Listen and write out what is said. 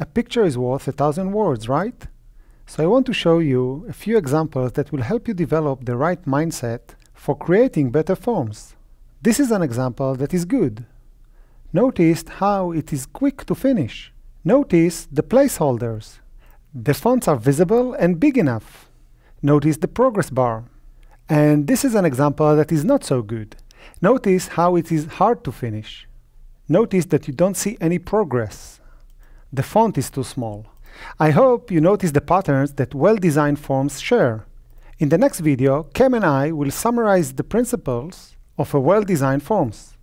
A picture is worth a thousand words, right? So I want to show you a few examples that will help you develop the right mindset for creating better forms. This is an example that is good. Notice how it is quick to finish. Notice the placeholders. The fonts are visible and big enough. Notice the progress bar. And this is an example that is not so good. Notice how it is hard to finish. Notice that you don't see any progress. The font is too small. I hope you notice the patterns that well-designed forms share. In the next video, Cam and I will summarize the principles of a well-designed forms.